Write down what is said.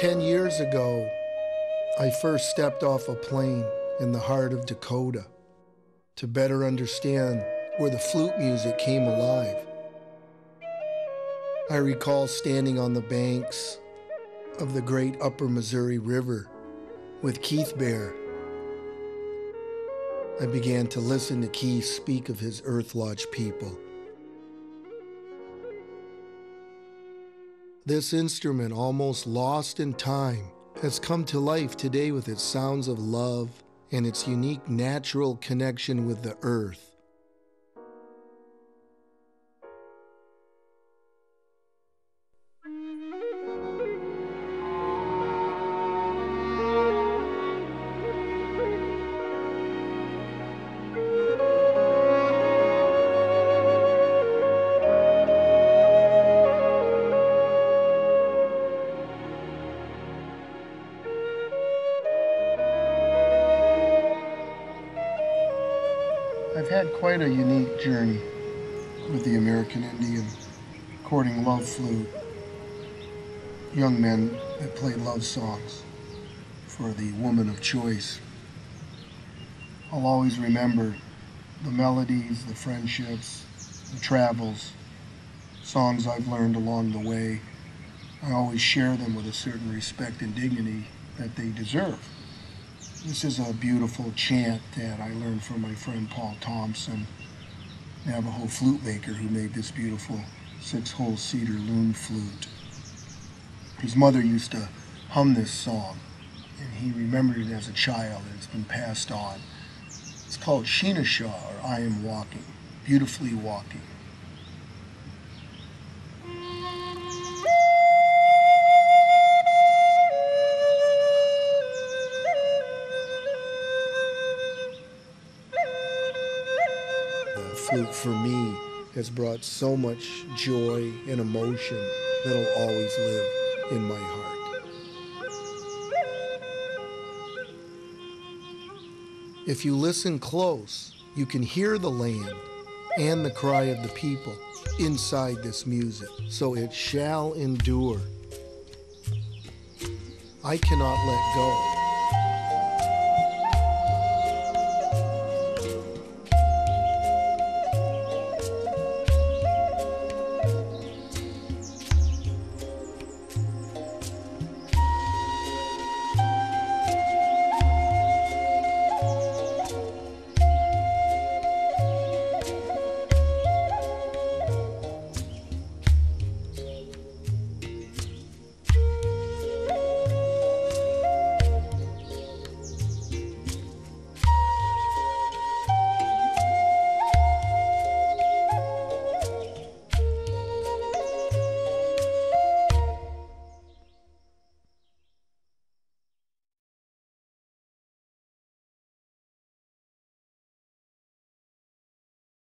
Ten years ago, I first stepped off a plane in the heart of Dakota to better understand where the flute music came alive. I recall standing on the banks of the great Upper Missouri River with Keith Bear. I began to listen to Keith speak of his Earth Lodge people. This instrument, almost lost in time, has come to life today with its sounds of love and its unique natural connection with the earth. I've had quite a unique journey with the American Indian, courting love flute, young men that play love songs for the woman of choice. I'll always remember the melodies, the friendships, the travels, songs I've learned along the way. I always share them with a certain respect and dignity that they deserve. This is a beautiful chant that I learned from my friend Paul Thompson, Navajo flute maker who made this beautiful six-hole cedar loon flute. His mother used to hum this song, and he remembered it as a child, and it's been passed on. It's called Shinasha, or I Am Walking, Beautifully Walking. Flute for me has brought so much joy and emotion that'll always live in my heart. If you listen close, you can hear the land and the cry of the people inside this music, so it shall endure. I cannot let go.